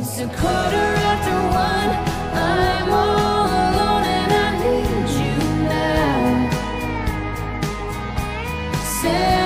It's a quarter after one. I'm all alone and I need you now. Say